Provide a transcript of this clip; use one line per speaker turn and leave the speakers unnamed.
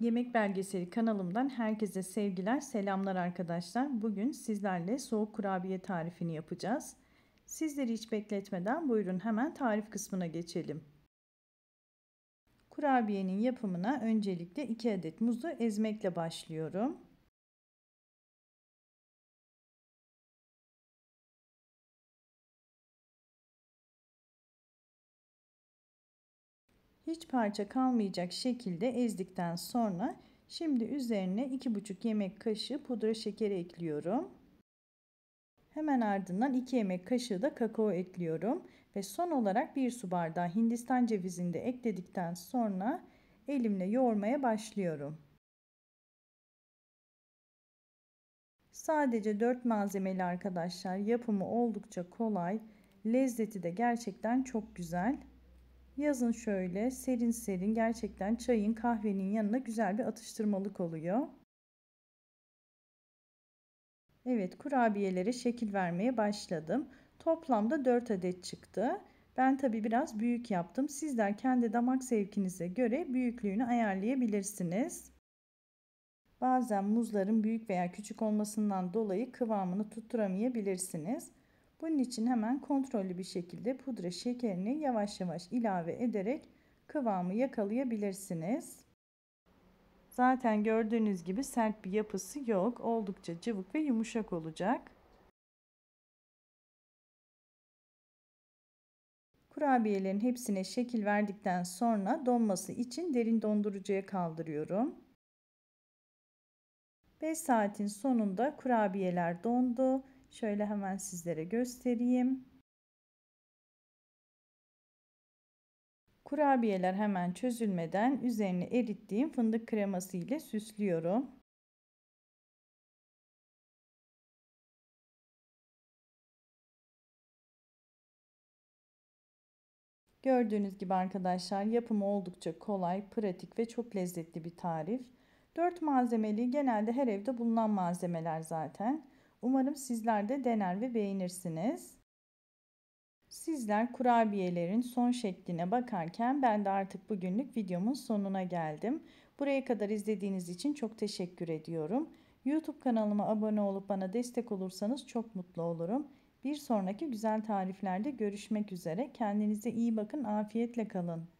Yemek Belgeseli kanalımdan herkese sevgiler, selamlar arkadaşlar. Bugün sizlerle soğuk kurabiye tarifini yapacağız. Sizleri hiç bekletmeden buyurun hemen tarif kısmına geçelim. Kurabiyenin yapımına öncelikle 2 adet muzu ezmekle başlıyorum. Hiç parça kalmayacak şekilde ezdikten sonra şimdi üzerine 2,5 yemek kaşığı pudra şekeri ekliyorum. Hemen ardından 2 yemek kaşığı da kakao ekliyorum ve son olarak 1 su bardağı hindistan cevizini de ekledikten sonra elimle yoğurmaya başlıyorum. Sadece 4 malzemeli arkadaşlar. Yapımı oldukça kolay. Lezzeti de gerçekten çok güzel. Yazın şöyle serin serin gerçekten çayın kahvenin yanına güzel bir atıştırmalık oluyor. Evet kurabiyelere şekil vermeye başladım. Toplamda 4 adet çıktı. Ben tabi biraz büyük yaptım. Sizler kendi damak zevkinize göre büyüklüğünü ayarlayabilirsiniz. Bazen muzların büyük veya küçük olmasından dolayı kıvamını tutturamayabilirsiniz. Bunun için hemen kontrollü bir şekilde pudra şekerini yavaş yavaş ilave ederek kıvamı yakalayabilirsiniz. Zaten gördüğünüz gibi sert bir yapısı yok. Oldukça cıvık ve yumuşak olacak. Kurabiyelerin hepsine şekil verdikten sonra donması için derin dondurucuya kaldırıyorum. 5 saatin sonunda kurabiyeler dondu. Şöyle hemen sizlere göstereyim. Kurabiyeler hemen çözülmeden üzerine erittiğim fındık kreması ile süslüyorum. Gördüğünüz gibi arkadaşlar yapımı oldukça kolay, pratik ve çok lezzetli bir tarif. 4 malzemeli genelde her evde bulunan malzemeler zaten. Umarım sizler de dener ve beğenirsiniz. Sizler kurabiyelerin son şekline bakarken ben de artık bugünlük videomun sonuna geldim. Buraya kadar izlediğiniz için çok teşekkür ediyorum. YouTube kanalıma abone olup bana destek olursanız çok mutlu olurum. Bir sonraki güzel tariflerde görüşmek üzere. Kendinize iyi bakın, afiyetle kalın.